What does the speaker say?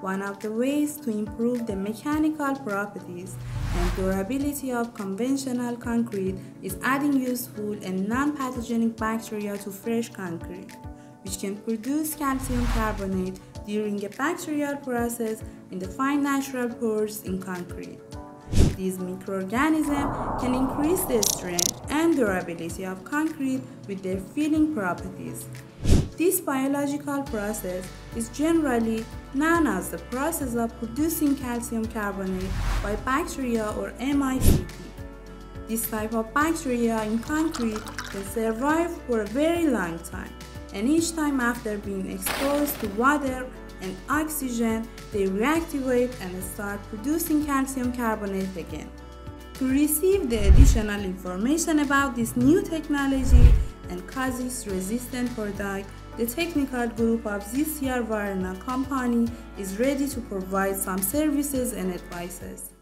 one of the ways to improve the mechanical properties and durability of conventional concrete is adding useful and non-pathogenic bacteria to fresh concrete, which can produce calcium carbonate during a bacterial process in the fine natural pores in concrete. These microorganisms can increase the strength and durability of concrete with their filling properties. This biological process is generally known as the process of producing calcium carbonate by bacteria or MICP. This type of bacteria in concrete can survive for a very long time, and each time after being exposed to water and oxygen, they reactivate and start producing calcium carbonate again. To receive the additional information about this new technology and causes resistant product, the technical group of Zist Yar Varena company is ready to provide some services and advices.